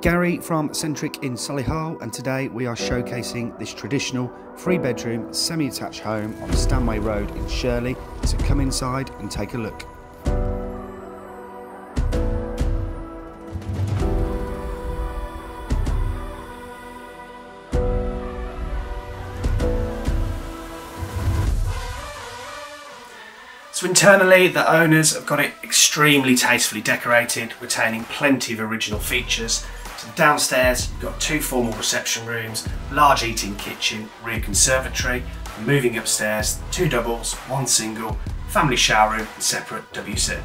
Gary from Centrick in Solihull, and today we are showcasing this traditional three bedroom semi attached home on Stanway Road in Shirley. So come inside and take a look. So internally, the owners have got it extremely tastefully decorated, retaining plenty of original features. So downstairs, you've got two formal reception rooms, large eating kitchen, rear conservatory. Moving upstairs, two doubles, one single, family shower room and separate WC.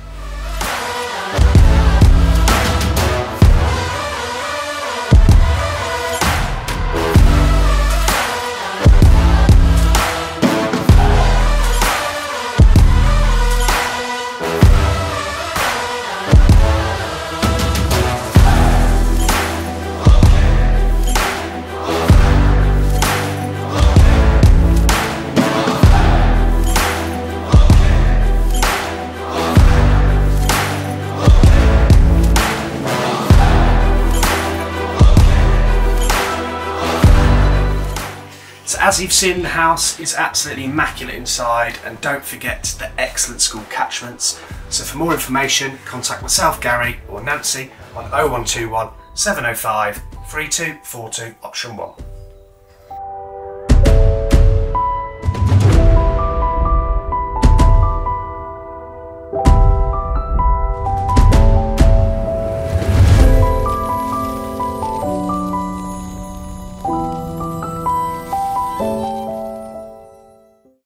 So as you've seen, the house is absolutely immaculate inside and don't forget the excellent school catchments. So for more information, contact myself, Gary or Nancy on 0121 705 3242 option 1.